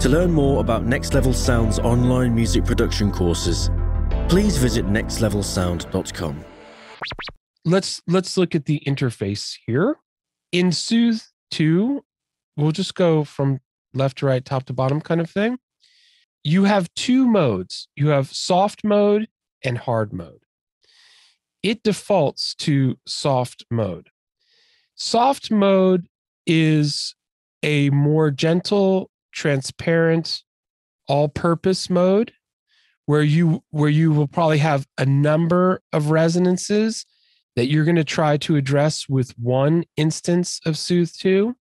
To learn more about Next Level Sound's online music production courses, please visit nextlevelsound.com. Let's let's look at the interface here. In Soothe 2, we'll just go from left to right, top to bottom kind of thing. You have two modes. You have soft mode and hard mode. It defaults to soft mode. Soft mode is a more gentle, transparent, all-purpose mode where you where you will probably have a number of resonances that you're going to try to address with one instance of Soothe 2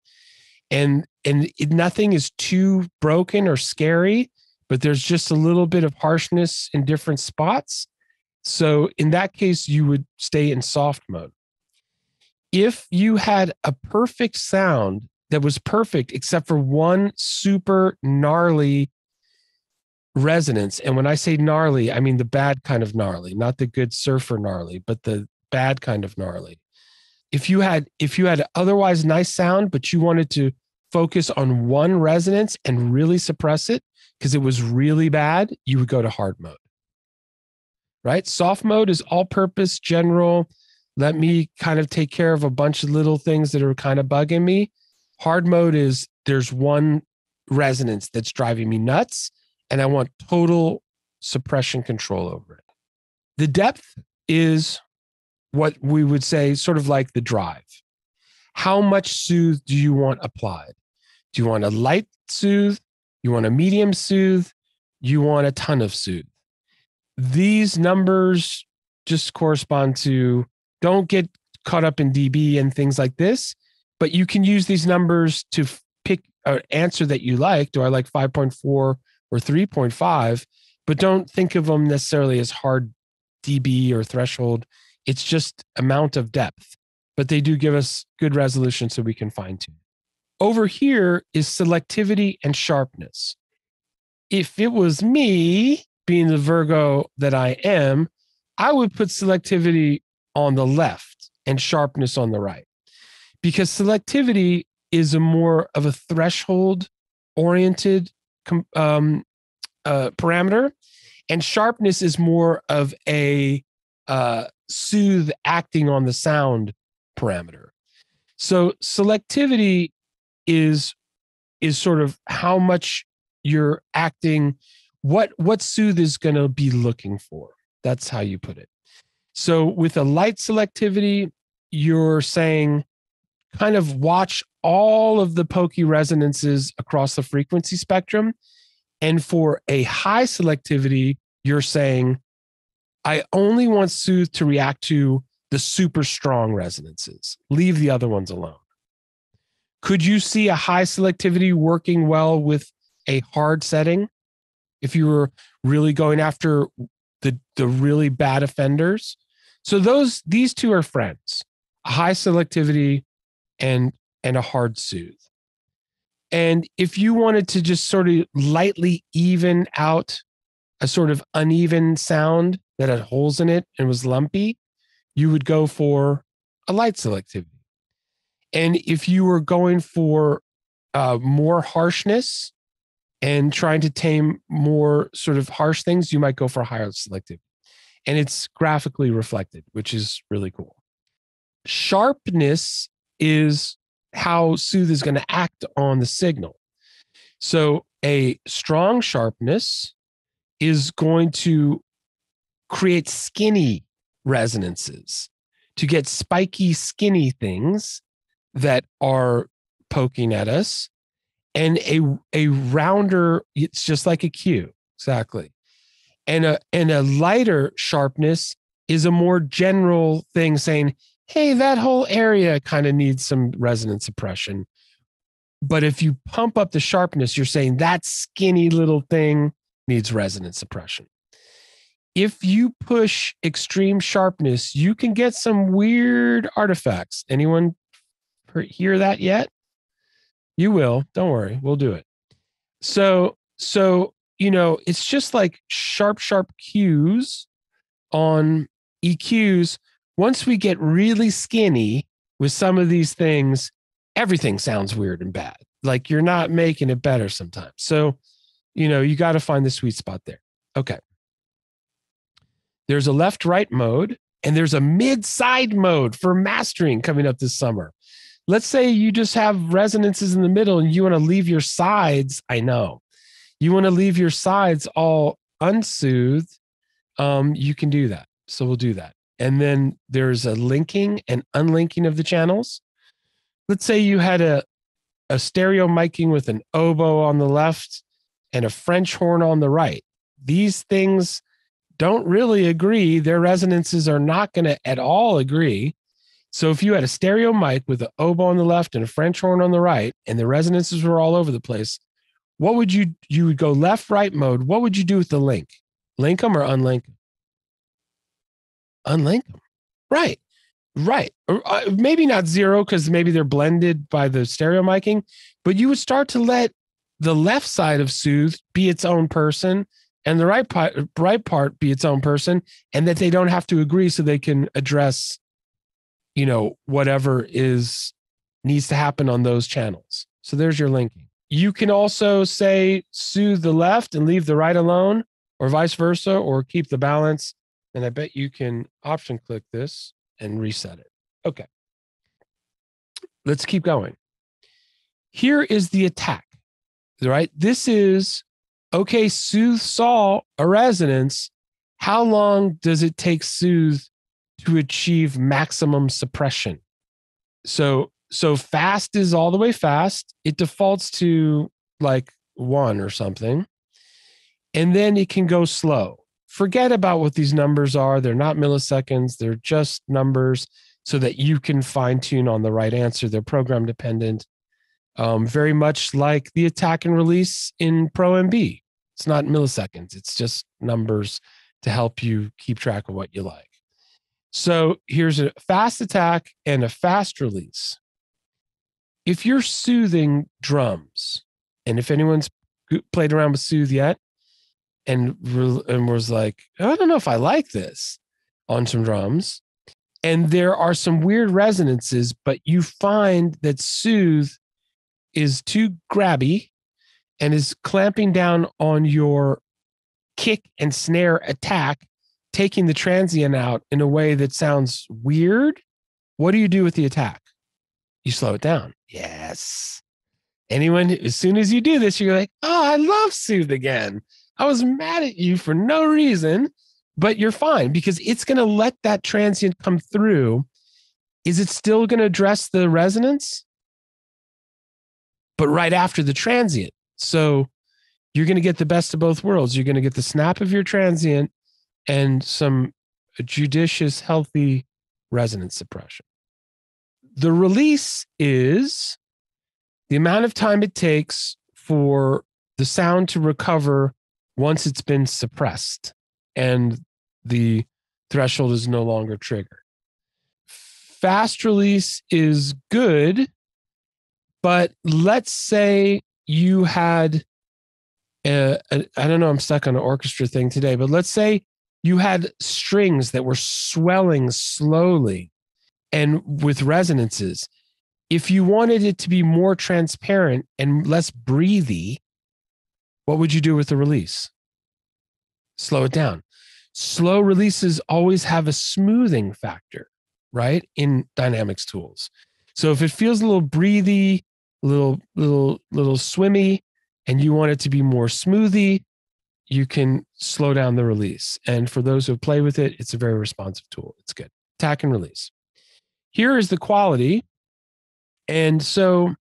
and and nothing is too broken or scary but there's just a little bit of harshness in different spots. So in that case you would stay in soft mode. If you had a perfect sound that was perfect except for one super gnarly resonance. And when i say gnarly i mean the bad kind of gnarly not the good surfer gnarly but the bad kind of gnarly. If you had if you had otherwise nice sound but you wanted to focus on one resonance and really suppress it because it was really bad you would go to hard mode. Right? Soft mode is all purpose general let me kind of take care of a bunch of little things that are kind of bugging me hard mode is there's one resonance that's driving me nuts and I want total suppression control over it. The depth is what we would say sort of like the drive. How much soothe do you want applied? Do you want a light soothe? You want a medium soothe? You want a ton of soothe? These numbers just correspond to don't get caught up in dB and things like this, but you can use these numbers to pick an answer that you like. Do I like 5.4 or 3.5, but don't think of them necessarily as hard dB or threshold. It's just amount of depth, but they do give us good resolution so we can fine tune. Over here is selectivity and sharpness. If it was me, being the Virgo that I am, I would put selectivity on the left and sharpness on the right because selectivity is a more of a threshold oriented um, uh, parameter, and sharpness is more of a uh, soothe acting on the sound parameter. So selectivity is is sort of how much you're acting what what soothe is going to be looking for that's how you put it so with a light selectivity you're saying kind of watch all of the pokey resonances across the frequency spectrum. And for a high selectivity, you're saying, I only want Soothe to react to the super strong resonances, leave the other ones alone. Could you see a high selectivity working well with a hard setting? If you were really going after the, the really bad offenders. So those these two are friends. A high selectivity and and a hard soothe. And if you wanted to just sort of lightly even out a sort of uneven sound that had holes in it and was lumpy, you would go for a light selectivity. And if you were going for uh, more harshness and trying to tame more sort of harsh things, you might go for a higher selectivity. And it's graphically reflected, which is really cool. Sharpness is how Soothe is going to act on the signal. So a strong sharpness is going to create skinny resonances to get spiky, skinny things that are poking at us. And a, a rounder, it's just like a cue, exactly. And a, and a lighter sharpness is a more general thing saying, hey, that whole area kind of needs some resonance suppression. But if you pump up the sharpness, you're saying that skinny little thing needs resonance suppression. If you push extreme sharpness, you can get some weird artifacts. Anyone hear that yet? You will. Don't worry. We'll do it. So, so, you know, it's just like sharp, sharp cues on EQs once we get really skinny with some of these things, everything sounds weird and bad. like you're not making it better sometimes. So, you know, you got to find the sweet spot there. Okay. There's a left right mode and there's a mid side mode for mastering coming up this summer. Let's say you just have resonances in the middle and you want to leave your sides. I know you want to leave your sides all unsoothed. Um, you can do that. So we'll do that. And then there's a linking and unlinking of the channels. Let's say you had a, a stereo miking with an oboe on the left and a French horn on the right. These things don't really agree. Their resonances are not going to at all agree. So if you had a stereo mic with an oboe on the left and a French horn on the right, and the resonances were all over the place, what would you you would go left right mode? What would you do with the link? Link them or unlink them? Unlink them. Right. Right. Or, uh, maybe not zero because maybe they're blended by the stereo miking, but you would start to let the left side of Soothe be its own person and the right part, right part be its own person, and that they don't have to agree so they can address, you know, whatever is needs to happen on those channels. So there's your linking. You can also say soothe the left and leave the right alone, or vice versa, or keep the balance. And I bet you can option click this and reset it. Okay. Let's keep going. Here is the attack, right? This is okay, Soothe saw a resonance. How long does it take Soothe to achieve maximum suppression? So, so fast is all the way fast. It defaults to like one or something. And then it can go slow. Forget about what these numbers are. They're not milliseconds, they're just numbers so that you can fine tune on the right answer. They're program dependent um, very much like the attack and release in Pro MB. It's not milliseconds, it's just numbers to help you keep track of what you like. So here's a fast attack and a fast release. If you're soothing drums, and if anyone's played around with Soothe yet, and and was like, oh, I don't know if I like this on some drums, and there are some weird resonances, but you find that Soothe is too grabby and is clamping down on your kick and snare attack, taking the transient out in a way that sounds weird, what do you do with the attack? You slow it down. Yes. Anyone, as soon as you do this, you're like, oh, I love Soothe again. I was mad at you for no reason, but you're fine because it's going to let that transient come through. Is it still going to address the resonance? but right after the transient. So you're going to get the best of both worlds. You're going to get the snap of your transient and some judicious, healthy resonance suppression. The release is the amount of time it takes for the sound to recover once it's been suppressed and the threshold is no longer triggered. Fast release is good but let's say you had, I don't know, I'm stuck on an orchestra thing today, but let's say you had strings that were swelling slowly and with resonances. If you wanted it to be more transparent and less breathy, what would you do with the release? Slow it down. Slow releases always have a smoothing factor, right? In dynamics tools. So if it feels a little breathy, little little little swimmy and you want it to be more smoothie you can slow down the release and for those who play with it it's a very responsive tool it's good tack and release here is the quality and so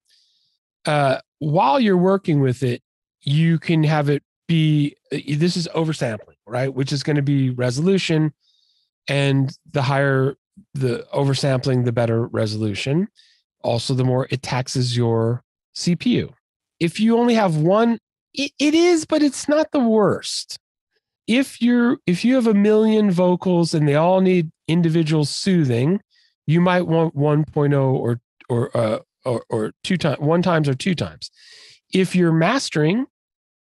uh, while you're working with it you can have it be uh, this is oversampling right which is going to be resolution and the higher the oversampling the better resolution also the more it taxes your CPU. If you only have one, it, it is, but it's not the worst. If you're if you have a million vocals and they all need individual soothing, you might want 1.0 or or uh, or, or two times one times or two times. If you're mastering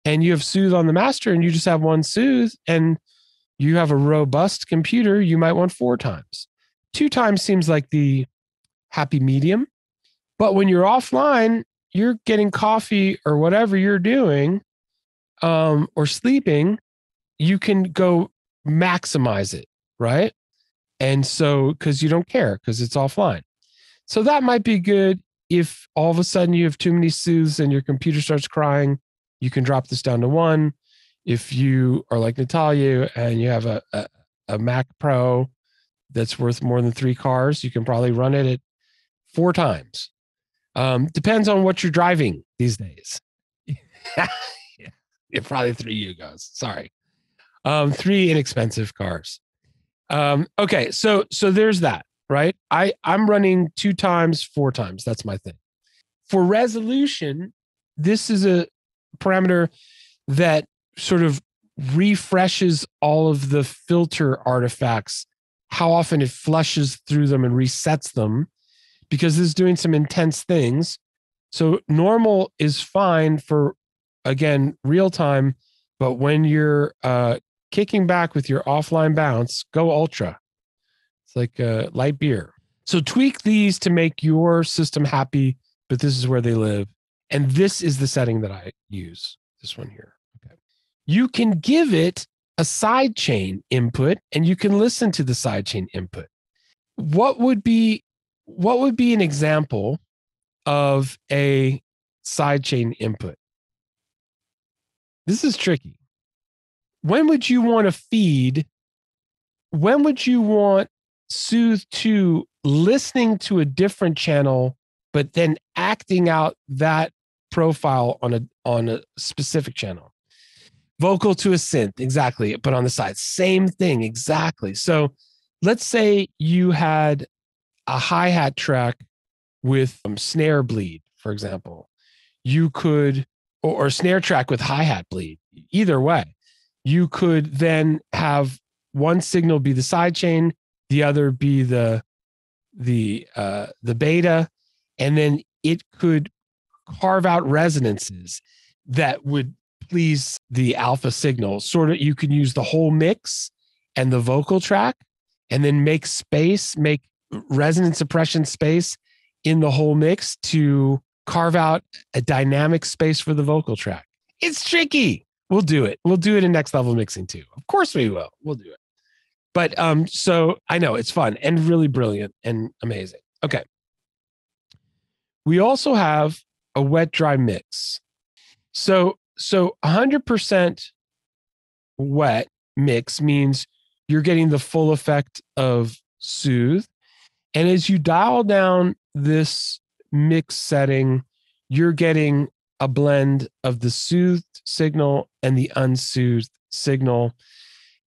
and you have soothe on the master and you just have one soothe and you have a robust computer, you might want four times. Two times seems like the happy medium. But when you're offline, you're getting coffee or whatever you're doing um, or sleeping, you can go maximize it, right? And so, because you don't care, because it's offline. So that might be good if all of a sudden you have too many soothes and your computer starts crying, you can drop this down to one. If you are like Natalia and you have a, a, a Mac Pro that's worth more than three cars, you can probably run it at four times. Um, depends on what you're driving these days. yeah, probably three Yugos. Sorry. Um, three inexpensive cars. Um, okay, so so there's that, right? I I'm running two times, four times. That's my thing. For resolution, this is a parameter that sort of refreshes all of the filter artifacts, how often it flushes through them and resets them, because this is doing some intense things. So normal is fine for again real time, but when you're uh, kicking back with your offline bounce, go ultra. It's like a light beer. So tweak these to make your system happy, but this is where they live. And this is the setting that I use. This one here. Okay. You can give it a sidechain input and you can listen to the sidechain input. What would be what would be an example of a sidechain input? This is tricky. When would you want to feed? When would you want Soothe to listening to a different channel, but then acting out that profile on a on a specific channel? Vocal to a synth, exactly, but on the side, same thing, exactly. So let's say you had a hi hat track with um, snare bleed, for example, you could, or, or snare track with hi hat bleed, either way, you could then have one signal be the side chain, the other be the the uh, the beta, and then it could carve out resonances that would please the alpha signal. Sort of, you can use the whole mix and the vocal track, and then make space, make resonance suppression space in the whole mix to carve out a dynamic space for the vocal track. It's tricky. We'll do it. We'll do it in next level mixing too. Of course we will. We'll do it. But um so I know it's fun and really brilliant and amazing. Okay. We also have a wet dry mix. So so 100% wet mix means you're getting the full effect of soothe and as you dial down this mix setting, you're getting a blend of the soothed signal and the unsoothed signal.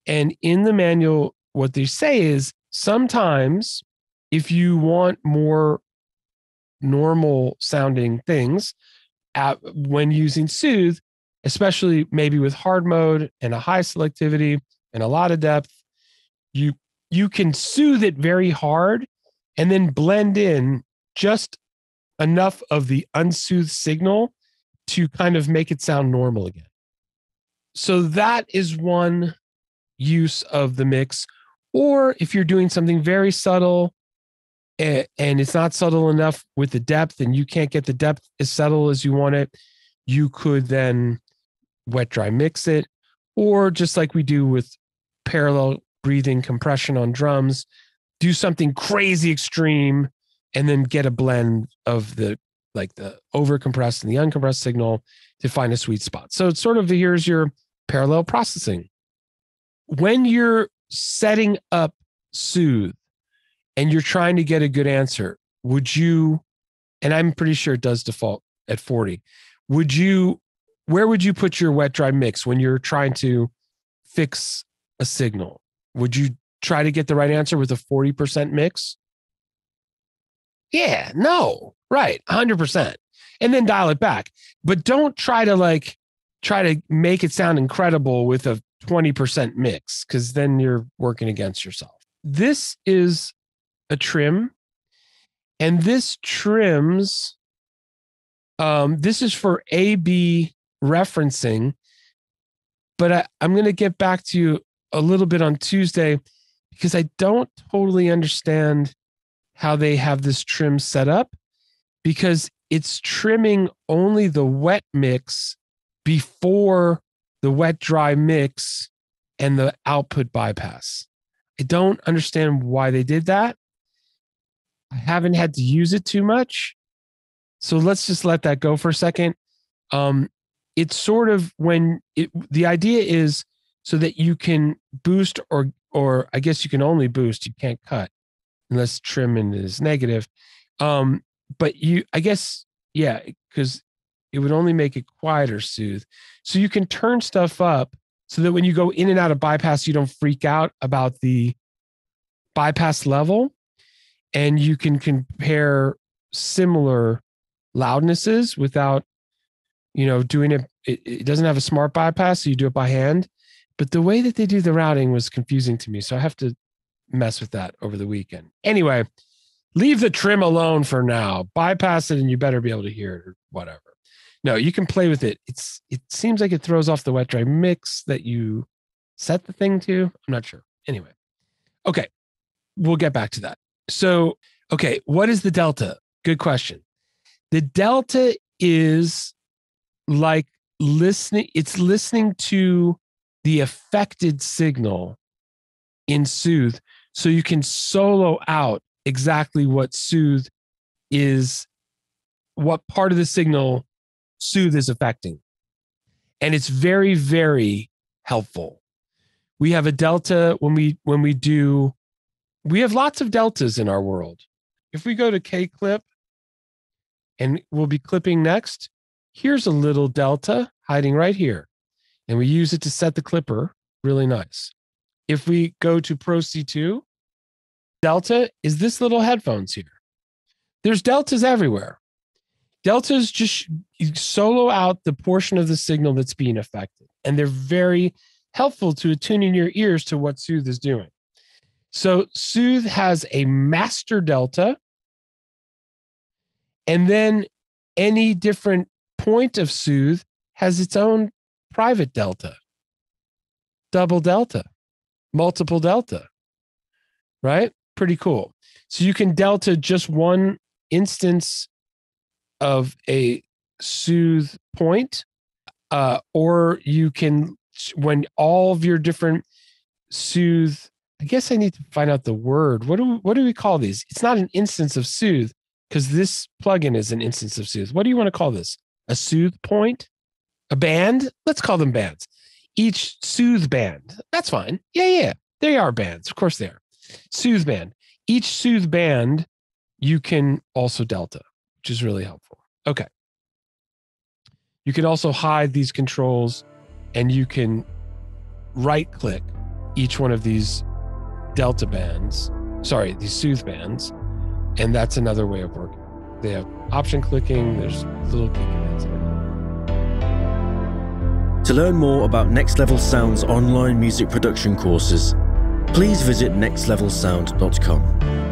And in the manual, what they say is sometimes if you want more normal sounding things at, when using soothe, especially maybe with hard mode and a high selectivity and a lot of depth, you you can soothe it very hard and then blend in just enough of the unsoothed signal to kind of make it sound normal again. So that is one use of the mix. Or if you're doing something very subtle and it's not subtle enough with the depth and you can't get the depth as subtle as you want it, you could then wet dry mix it. Or just like we do with parallel breathing compression on drums, do something crazy extreme and then get a blend of the like the over compressed and the uncompressed signal to find a sweet spot. So it's sort of here's your parallel processing. When you're setting up Soothe and you're trying to get a good answer, would you, and I'm pretty sure it does default at 40, would you, where would you put your wet dry mix when you're trying to fix a signal? Would you try to get the right answer with a 40% mix? Yeah, no, right, 100%. And then dial it back. But don't try to like try to make it sound incredible with a 20% mix because then you're working against yourself. This is a trim, and this trims. Um, this is for A B referencing, but I, I'm going to get back to you a little bit on Tuesday because I don't totally understand how they have this trim set up because it's trimming only the wet mix before the wet dry mix and the output bypass. I don't understand why they did that. I haven't had to use it too much. So let's just let that go for a second. Um, it's sort of when it, the idea is so that you can boost or or I guess you can only boost, you can't cut unless trimming is negative. Um, but you I guess yeah, because it would only make it quieter soothe. So you can turn stuff up so that when you go in and out of bypass, you don't freak out about the bypass level and you can compare similar loudnesses without you know doing it it, it doesn't have a smart bypass so you do it by hand. But the way that they do the routing was confusing to me so i have to mess with that over the weekend. Anyway leave the trim alone for now. Bypass it and you better be able to hear it or whatever. No you can play with it. It's it seems like it throws off the wet dry mix that you set the thing to. I'm not sure. Anyway. Okay. We'll get back to that so okay what is the delta? Good question. The delta is like listening it's listening to the affected signal in soothe so you can solo out exactly what soothe is what part of the signal soothe is affecting. And it's very very helpful. We have a delta when we when we do we have lots of deltas in our world. If we go to k clip and we'll be clipping next here's a little delta hiding right here. And we use it to set the clipper really nice. If we go to pro c2 delta is this little headphones here. There's deltas everywhere. Deltas just solo out the portion of the signal that's being affected and they're very helpful to attuning your ears to what soothe is doing so soothe has a master delta. And then any different point of soothe has its own private delta. Double delta. Multiple delta. Right? Pretty cool. So you can delta just one instance of a soothe point uh, or you can when all of your different soothe i guess i need to find out the word. What do what do we call these? It's not an instance of soothe because this plugin is an instance of soothe. What do you want to call this? A soothe point? A band? Let's call them bands. Each soothe band. That's fine. Yeah yeah they are bands. Of course they are. Soothe band. Each soothe band you can also delta which is really helpful. Okay. You can also hide these controls and you can right click each one of these delta bands sorry these soothe bands and that's another way of working they have option clicking there's little key commands To learn more about Next Level Sound's online music production courses, please visit nextlevelsound.com.